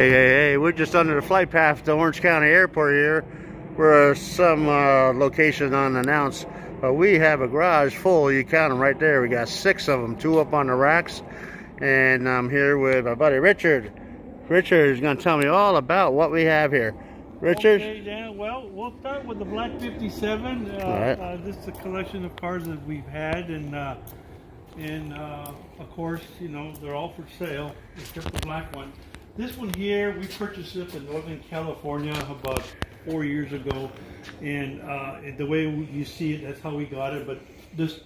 Hey, hey, hey, we're just under the flight path to Orange County Airport here. We're some uh, location unannounced, but we have a garage full. You count them right there. We got six of them, two up on the racks. And I'm here with my buddy Richard. Richard is going to tell me all about what we have here. Richard? Okay, Dan. Well, we'll start with the Black 57. Uh, right. uh, this is a collection of cars that we've had, and uh, and uh, of course, you know, they're all for sale except the black one. This one here, we purchased it in Northern California about four years ago, and uh, the way you see it, that's how we got it. But this,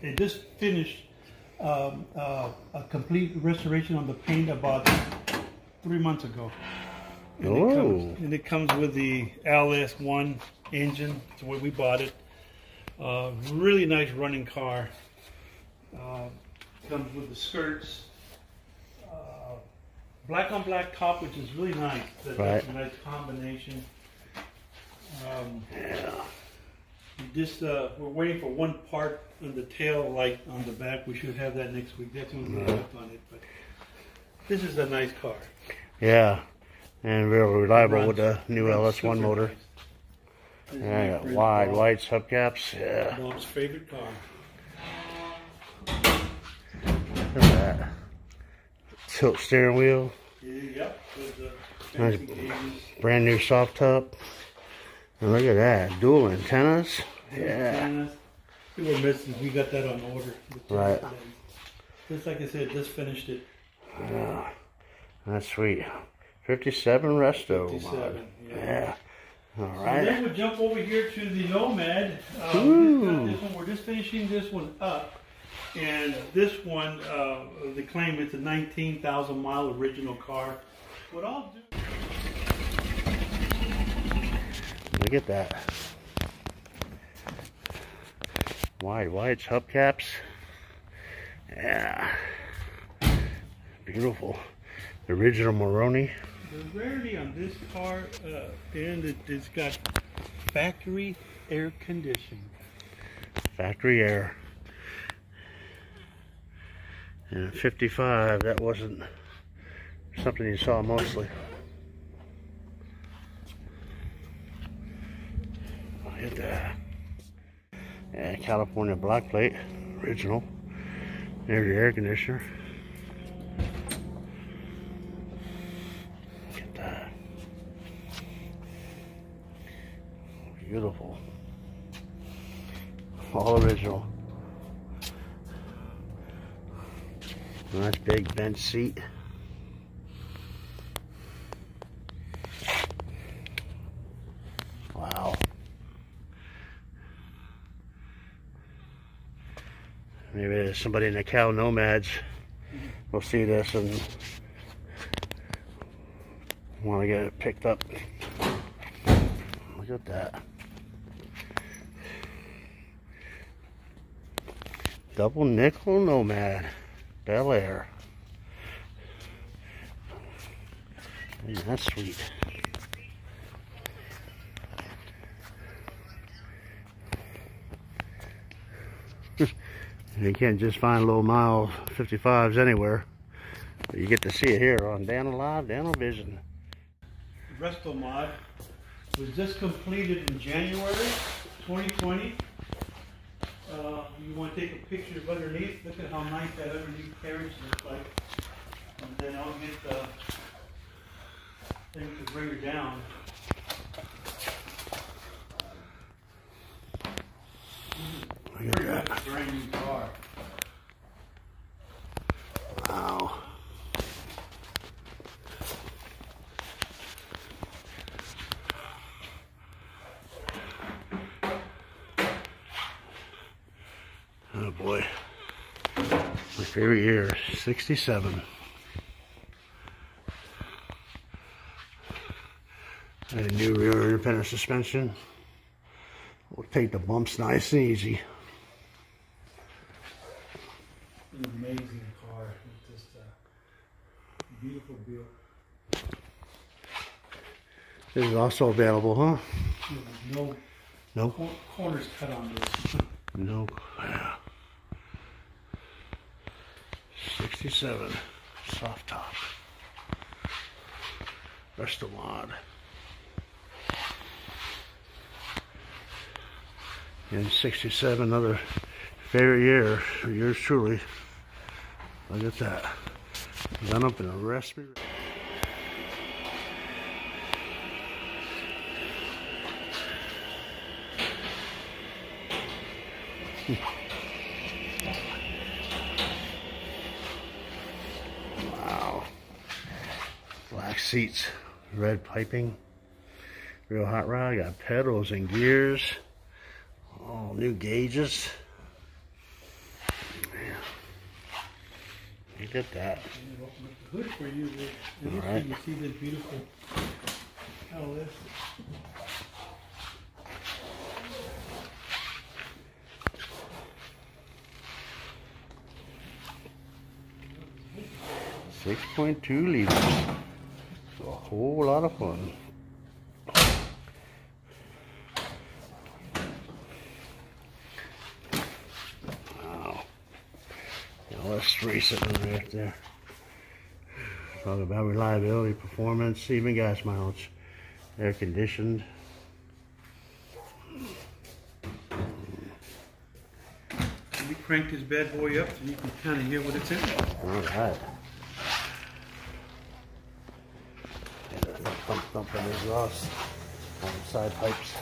it just finished um, uh, a complete restoration on the paint about three months ago. And it, Oh. comes, and it comes with the LS1 engine. That's the way we bought it. Uh, really nice running car. Uh, comes with the skirts. Black on black top, which is really nice. That- That's a nice combination. Um, we Just uh, we're waiting for one part on the tail light on the back. We should have that next week. That's when we left on it. But this is a nice car. Yeah. And real reliable with the new LS1 motor. nice. Is Yeah, got wide, Bob- wide hubcaps. Yeah. Bob's favorite car. Look at that. Tilt steering wheel. Yep. With the Nice. Brand new soft top. And look at that. Dual antennas. Yeah. Antennas. We were missing. We got that on order. Right. Just like I said, just finished it. Yeah. That's sweet. 57 resto. 57. Yeah. Yeah. All right. then we'll jump over here to the Nomad. Um, Ooh. this one. We're just finishing this one up. And this one, uh, they claim it's a 19,000 mile original car. What I'll do. Look at that. Wide, wide hubcaps. Yeah. Beautiful. The original Moroni. The rarity on this car, uh, and it, it's got factory air conditioning. Factory air. And 55, that wasn't something you saw mostly. Look at that. Yeah, California black plate, original. There's your air conditioner. Look at that. Beautiful. All original. Nice big bench seat. Wow. Maybe there's somebody in the Cal Nomads will see this and want to get it picked up. Look at that. Double nickel Nomad. Bel Air. Sweet. you can't just find low mile 55s anywhere. But you get to see it here on DanoLive, Dan Vision. Resto mod was just completed in January 2020. Uh, you want to take a picture of underneath? Look at how nice that underneath carriage looks like. And then I'll get the thing to bring her down. Look at that. Brand new car. Wow. Oh boy. My favorite year, 67. And a new rear independent suspension. We'll take the bumps nice and easy. An amazing car. Just uh, a beautiful build. This is also available, huh? No No? corners cut on this. No. Yeah. 67. Soft top. Resto mod. In 67, another favorite year for yours truly. Look at that. Done up in a recipe. Seats, red piping, real hot rod. Got pedals and gears. All new gauges. Look at that. And open up the hood for you. there. And All right. you see this beautiful LS. Six point two liters. Whole lot of fun. Wow. Now let's race it right there. Talk about reliability, performance, even gas mileage. Air conditioned. We cranked this bad boy up so you can kind of hear what it's in. All right. Thump on the exhaust on side pipes.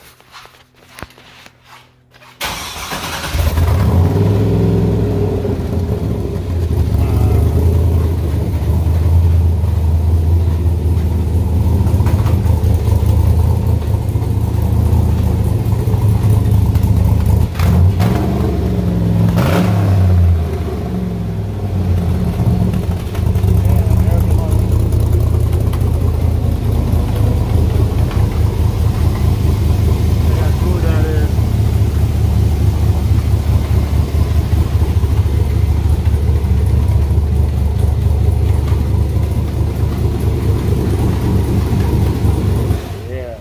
Yeah, cool that is. Yeah.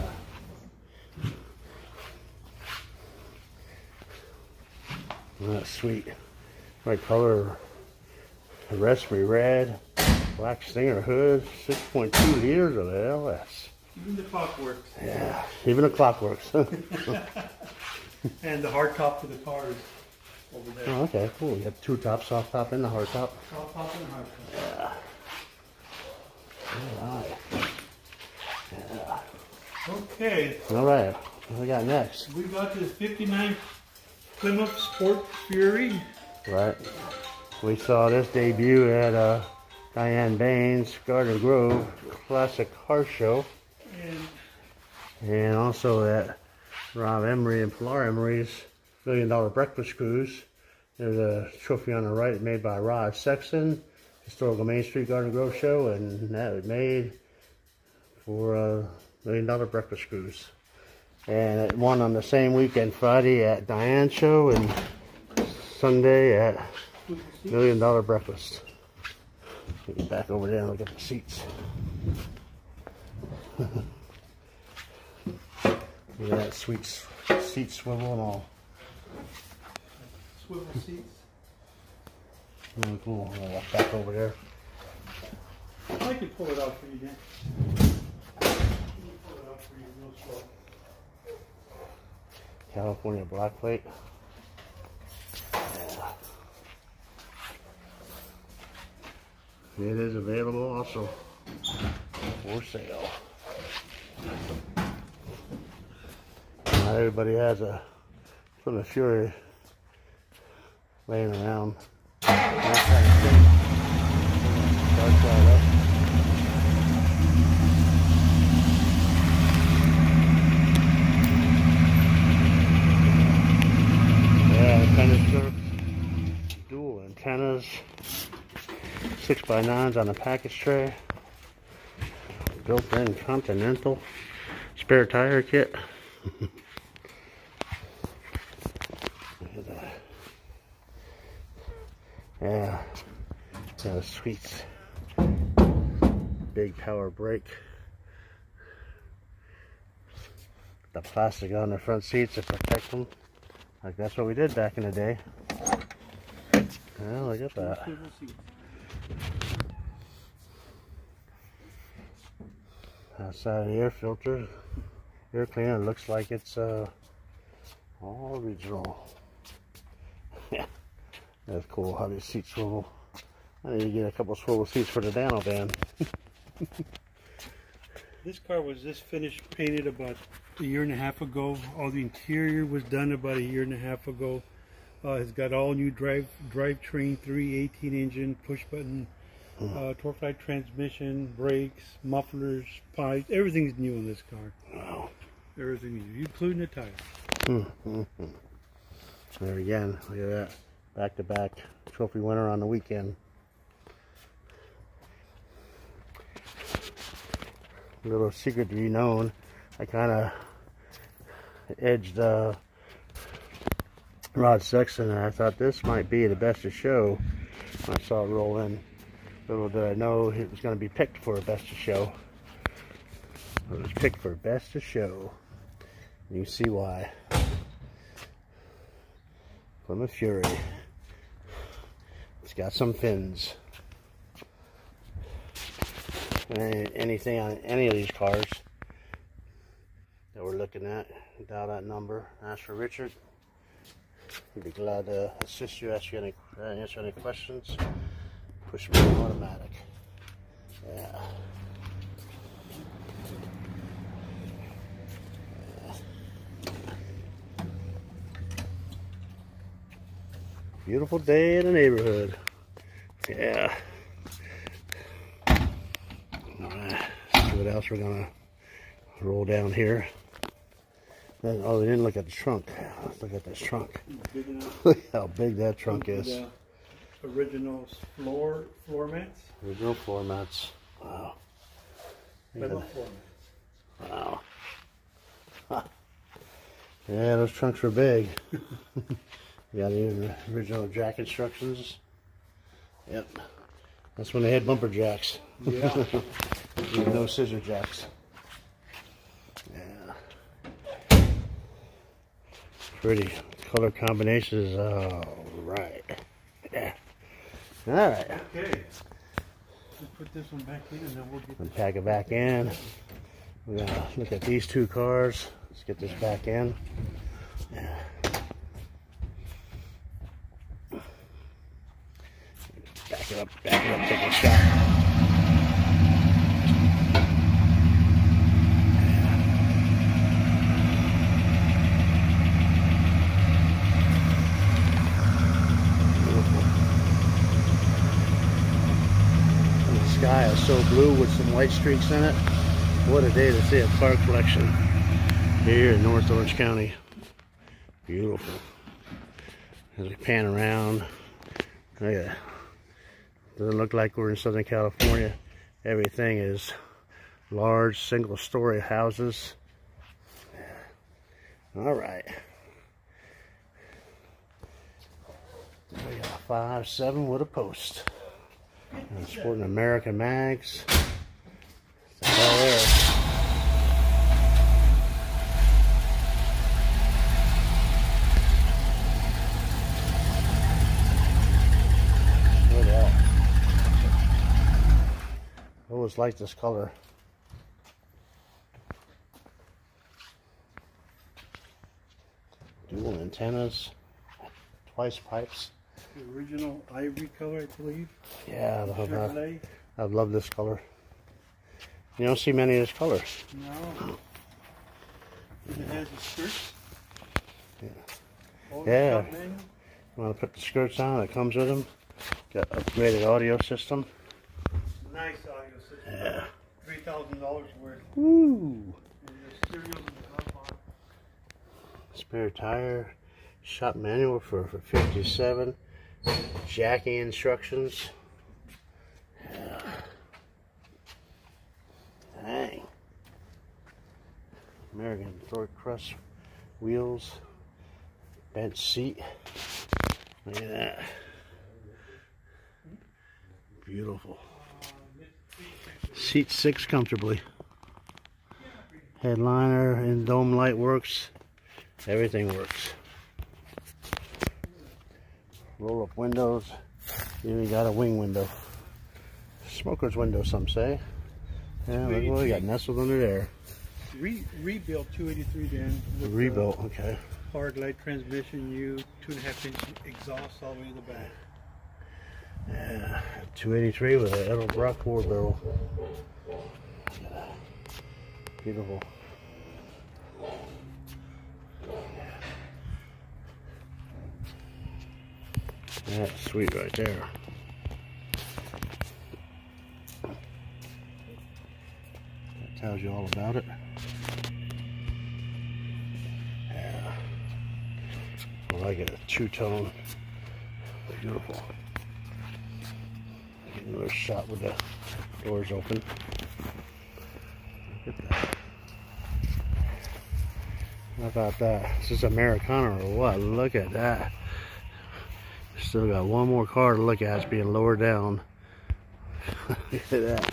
That's sweet. My color, raspberry red, black stinger hood, 6.2 liters of LS. Even the clock works. Yeah, even the clock works. oh, And the hard top for the car is over there. Oh, okay, cool. You have two tops, soft top and the hard top. Soft top and hard top. All right. Okay, All right. What we got next? we got this 59 Plymouth Sport Fury. Right. We saw this debut at uh, Diane Baines Garden Grove Classic Car Show, And and also at Rob Emery and Pilar Emery's Million Dollar Breakfast Cruise. There's a trophy on the right made by Rod Sexton, Historical Main Street Garden Grove Show, and that was made for a Million Dollar Breakfast Cruise. And it won on the same weekend, Friday at Diane Show and Sunday at Million Dollar Breakfast. Get back over there and look at the seats. look at that sweet seat swivel and all. swivel seats. Really cool. I'll walk back over there. I can pull it out for you, Dan. Let me pull it out for you real slow. California black plate. It is available also for sale. Not everybody has a Plymouth Fury laying around. That kind of thing. Start that up. Yeah, antenna strips, dual antennas, six by nines on a package tray, built-in Continental spare tire kit. Yeah, yeah, sweet, big power brake. The plastic on the front seats to protect them. Like that's what we did back in the day. Yeah, look at that. Outside the air filter, air cleaner looks like it's uh, all original. yeah, that's cool how these seats swivel. I need to get a couple swivel seats for the Dano van. this car was just finished painted about a year and a half ago. All the interior was done about a year and a half ago. Uh, it's got all new drive drivetrain, 318 engine, push button, uh, TorqueFlite transmission, brakes, mufflers, pipes. Everything's new in this car. Wow. Everything new, including the tires. Mm-hmm. There again, look at that. Back to back trophy winner on the weekend. Little secret to be known. I kind of edged uh, Rod Sexton and I thought this might be the best of show. I saw it roll in. Little did I know it was going to be picked for a best of show. It was picked for best of show. You see why. Plymouth Fury. It's got some fins. Anything on any of these cars that we're looking at, dial that number, ask for Richard. He'd be glad to assist you, ask you any, uh, answer any questions. Push button automatic. Yeah. Beautiful day in the neighborhood. Yeah. Alright, see what else we're gonna roll down here. Oh, they didn't look at the trunk. Let's look at this trunk. Look how big that trunk is. The original floor floor mats. Original floor mats. Wow. Metal floor mats. Wow. Yeah, those trunks were big. you got the original jack instructions. Yep. That's when they had bumper jacks. Yeah. no scissor jacks. Pretty color combinations. All right. Yeah. All right. Okay. Let's put this one back in and then we'll get And pack it back in. We're gonna look at these two cars. Let's get this back in. Yeah. Back it up, back it up, take a shot. Beautiful. And the sky is so blue with some white streaks in it. What a day to see a car collection here in North Orange County. Beautiful. As we pan around, look at that. Doesn't look like we're in Southern California. Everything is large single story houses. All right. We got five seven with a post. And sporting American mags. It's all there. Always like this color. Dual antennas, twice pipes. The original ivory color, I believe. Yeah, I love that. I love this color. You don't see many of these colors. No. And it has the skirts. Yeah. All Yeah. You want to put the skirts on? It comes with them. Got upgraded audio system. Nice audio system. Yeah. Three thousand dollars worth. Woo! And the stereo's in the top on. Spare tire. Shop manual for, for 57. Jacking instructions. Dang. American Torq Thrust wheels. Bench seat. Look at that. Beautiful. Seat six comfortably. Headliner and dome light works. Everything works. Roll up windows. Even got a wing window. Smoker's window, some say. Yeah, look what we got nestled under there. Re rebuilt 283 then. with uh, Rebuilt, okay. Hard light transmission, U, two and a half inch exhaust all the way to the back. Yeah, 283 with an Edelbrock four barrel. Beautiful. That's sweet right there. That tells you all about it. Yeah. I like it, two-tone. Beautiful. Get another shot with the doors open. Look at that. How about that? Is this Americana or what? Look at that. Still got one more car to look at. It's being lowered down. look at that.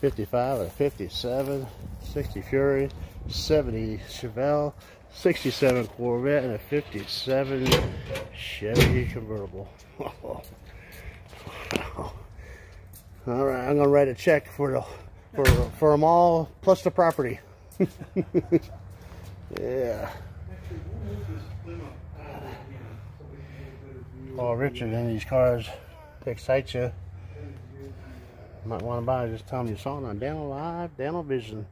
55 or 57, 60 Fury, 70 Chevelle, 67 Corvette, and a 57 Chevy convertible. All right, I'm gonna write a check for the for for them all plus the property. yeah. Oh, Richard, in these cars excite you. Might want to buy. Just tell them you saw it on DanoLive, Dental Vision.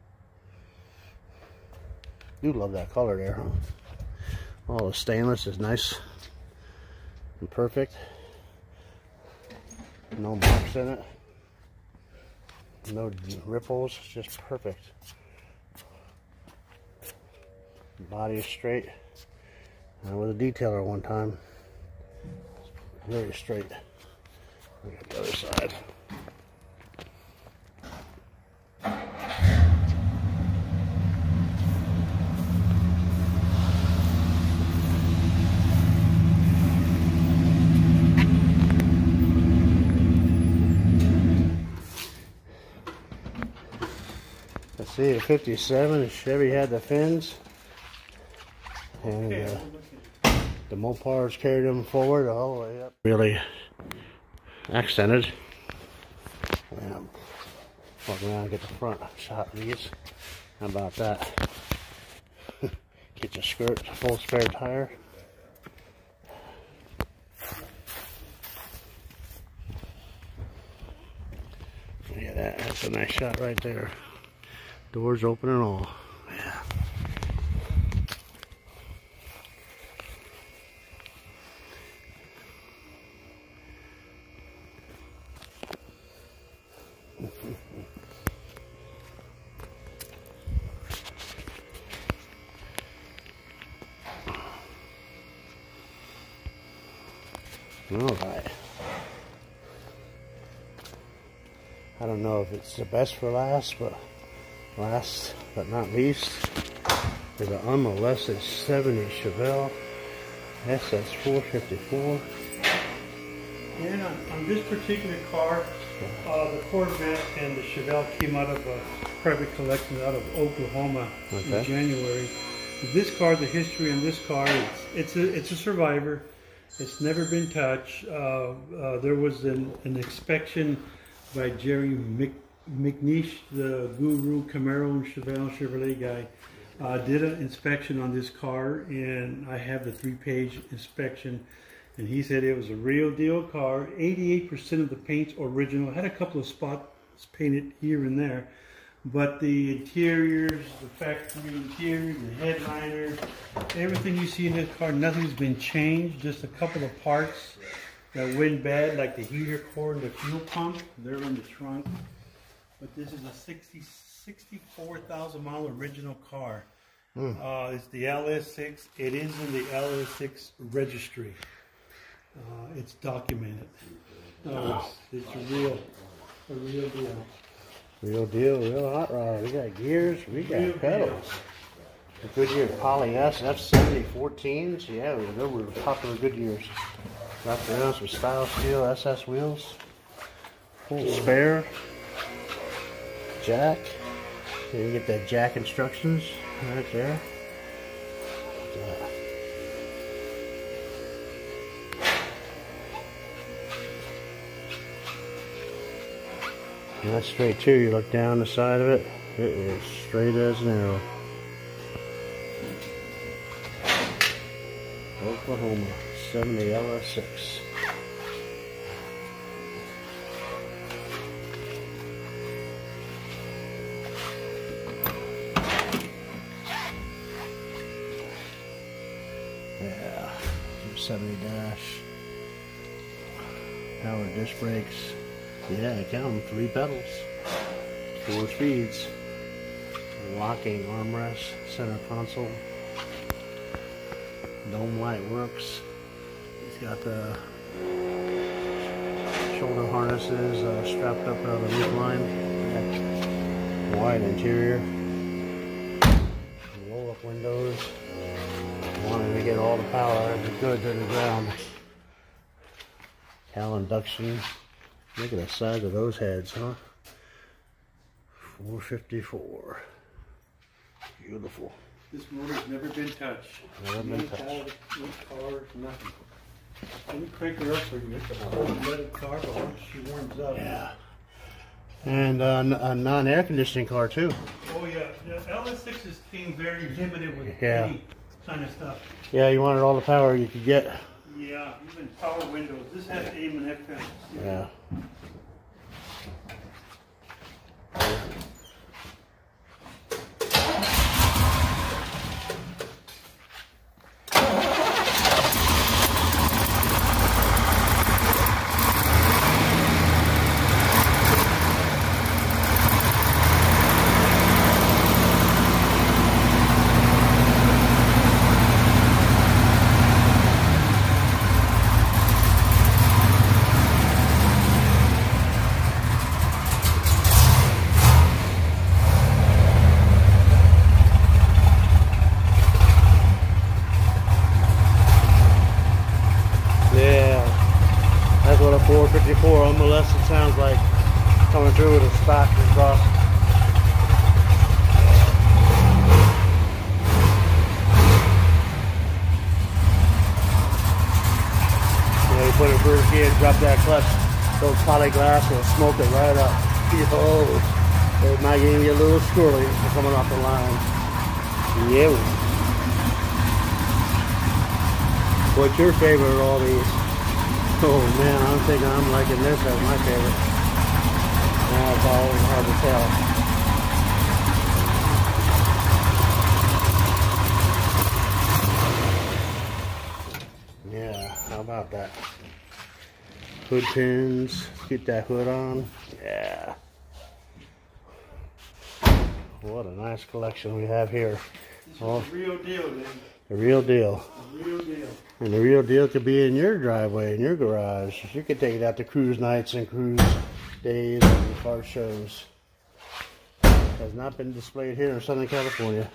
You love that color there, huh? Oh, the stainless is nice and perfect. No marks in it. No ripples, just perfect. Body is straight. And with a detailer one time. Very straight. Look at the other side. Let's see, a 57, Chevy had the fins. And uh, the Mopars carried them forward all the way up. Really accented. Yeah. Walk around and get the front shot of these. How about that? get your skirt, full spare tire. Look at that, that's a nice shot right there. Doors open and all. Yeah. All right. I don't know if it's the best for last, but last but not least is an unmolested 70 Chevelle SS 454. And on, this particular car, uh, the Corvette and the Chevelle came out of a private collection out of Oklahoma Okay. in January. This car, the history on this car, it's, it's a it's a survivor. It's never been touched. Uh, uh, there was an, an inspection by Jerry Mc, MacNeish, the guru Camaro and Chevelle Chevrolet guy. Uh, did an inspection on this car, and I have the three-page inspection. And he said it was a real deal car. 88% of the paint's original. Had a couple of spots painted here and there, but the interiors, the factory interior, the headliner, everything you see in this car, nothing's been changed. Just a couple of parts that went bad, like the heater core and the fuel pump. They're in the trunk. But this is a 60, 64,000 mile original car. Uh, it's the LS6. It is in the LS6 registry. Uh, it's documented. No, it's, it's a real, a real deal. Real deal, real hot rod. We got gears, we got Real pedals. The Goodyear Poly S F70 14s. Yeah, those were popular Goodyears. Wrapped around some style steel SS wheels. Full spare. Jack. You get the jack instructions right there. Uh, And that's straight too. You look down the side of it, it is straight as an arrow. Oklahoma 70 LS6. Yeah, 70 dash. Power disc brakes. Yeah, I count them. Three pedals. Four speeds. Locking armrest. Center console. Dome light works. He's got the shoulder harnesses uh, strapped up around the roof line. Wide interior. Roll up windows. Wanting to get all the power as it could to the ground. Cowl induction. Look at the size of those heads, huh? 454. Beautiful. This motor's never been touched. Never been No touched. No cars, nothing. Let me crank her up so you can get the whole car, but once she warms up. Yeah. And uh, a non-air conditioning car too. Oh yeah, the LS6s came very limited with Yeah. any kind of stuff. Yeah, you wanted all the power you could get. Yeah, even power windows. This has AM and FM. Yeah. Yeah. That's what a 454 unmolested sounds like coming through with a stock across. Yeah, you put a first gear, drop that clutch, Polyglas will smoke it right up. Yo, it might give you a little squirrely coming off the line. Yeah. What's your favorite of all these? Oh man, I'm thinking I'm liking this as my favorite. Now it's all hard to tell. Yeah, how about that? Hood pins, get that hood on. Yeah. What a nice collection we have here. This Oh. is the oh. real deal, man. The real deal. The real deal. And the real deal could be in your driveway, in your garage. You could take it out to cruise nights and cruise days and car shows. Has not been displayed here in Southern California.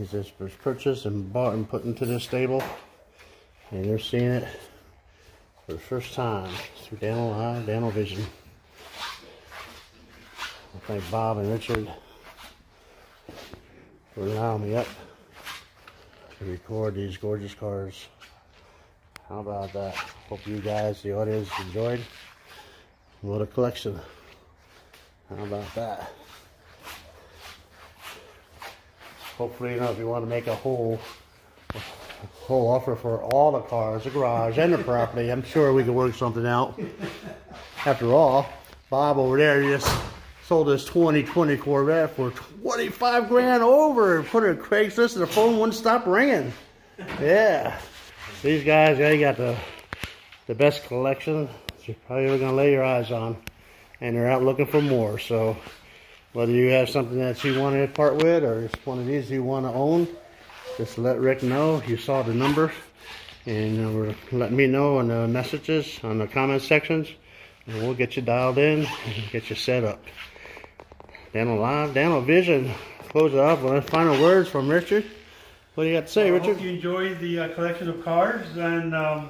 It's just was purchased and bought and put into this stable. And you're seeing it for the first time through DanoLive, Daniel Vision. I thank Bob and Richard for allowing me up to record these gorgeous cars. How about that? Hope you guys, the audience, enjoyed. What a collection. How about that? Hopefully, you know, if you want to make a whole whole offer for all the cars, the garage, and the property, I'm sure we can work something out. After all, Bob over there just sold his 2020 Corvette for 25 grand over. and Put it in Craigslist and the phone wouldn't stop ringing. Yeah. These guys, they got the the best collection you're probably ever gonna lay your eyes on. And they're out looking for more. So whether you have something that you want to part with or it's one of these you want to own, just let Rick know you saw the number and uh, letting me know on the messages on the comment sections and we'll get you dialed in and get you set up. DanoLive, Daniel Vision. Close it off with final words from Richard. What do you got to say, I Richard? hope you enjoyed the uh, collection of cars, and um,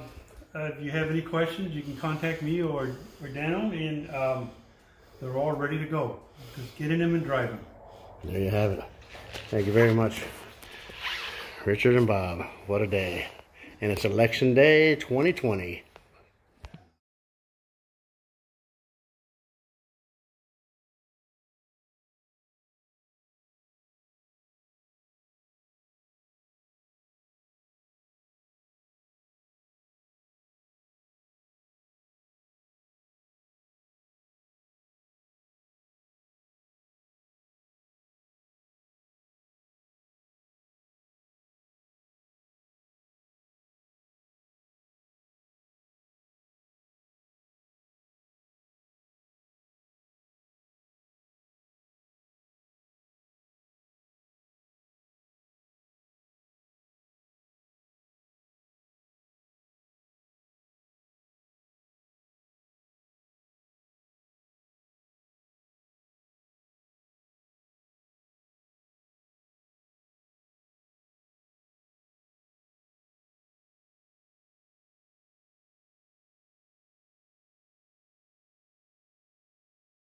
uh, if you have any questions, you can contact me or, or Daniel, and um, they're all ready to go. Just get in them and drive them. There you have it. Thank you very much. Richard and Bob, what a day. And it's election day 2020.